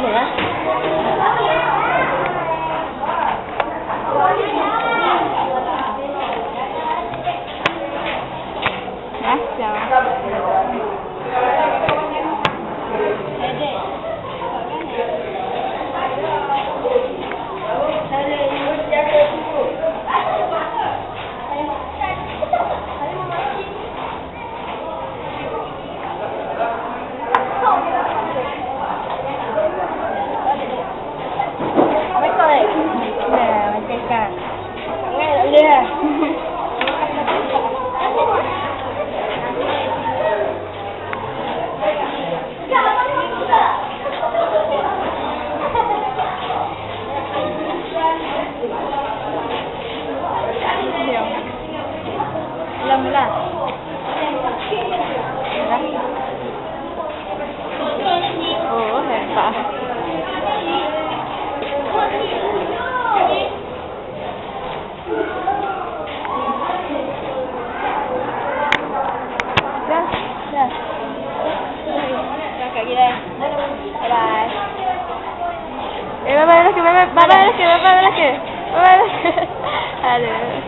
เหนือ Yeah. Alam mo lang. Oo, Bye. Bye, bye, que, bye, bye, bye, bye, que, bye, bye, que, bye, bye, Adiós.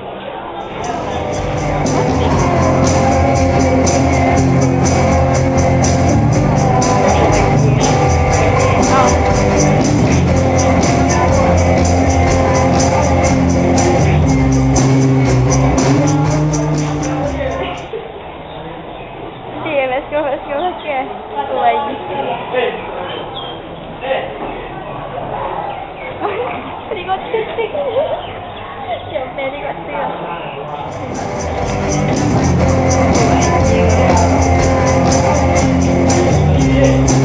Yo me.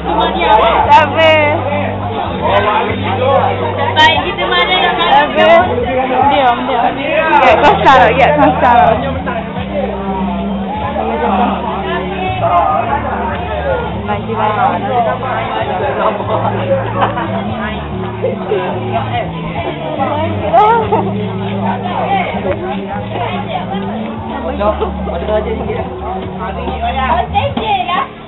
Apa. Baik, kita mana nak Tak apa. Diam, diam. Get kosar, get kosar. Lagi Ha? Ada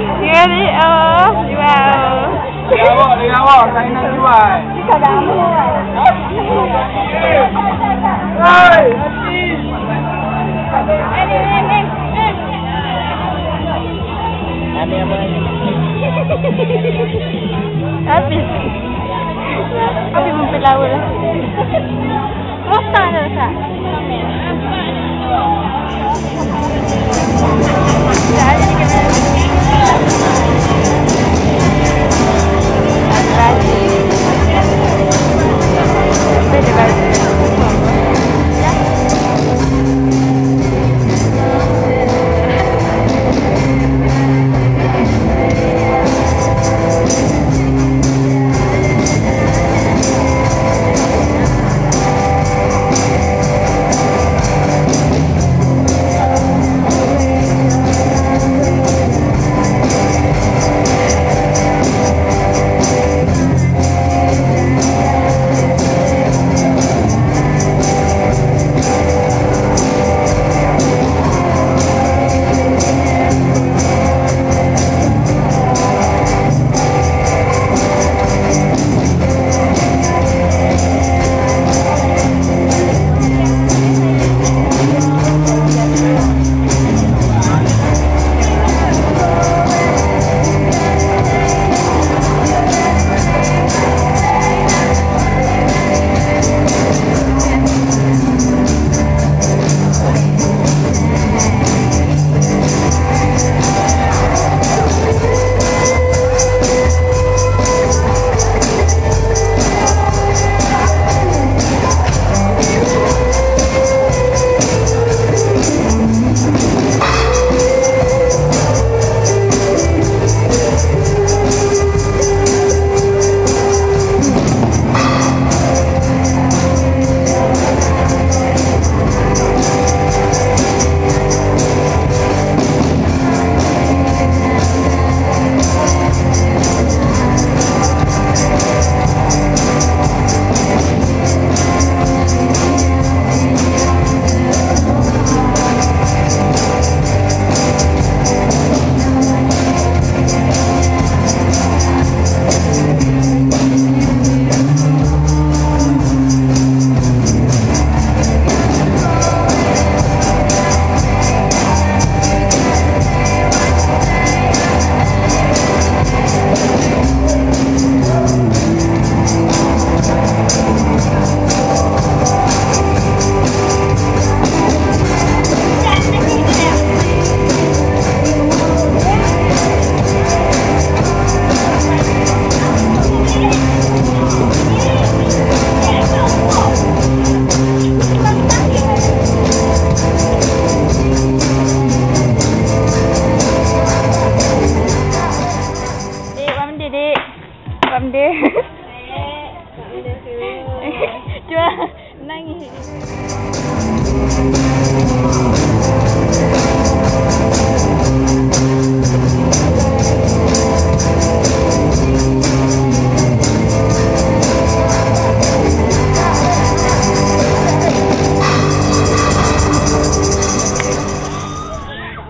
really. Really, oh, wow. Dia awak, dia awak. Saya nak jual. Kau dah Hei, hati. Ambil apa lagi? Habis. Habis mempelawa lah. Rosak dah rosak. Ada ni kena. Bye.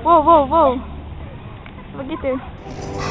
whoa, whoa, whoa. Look at this.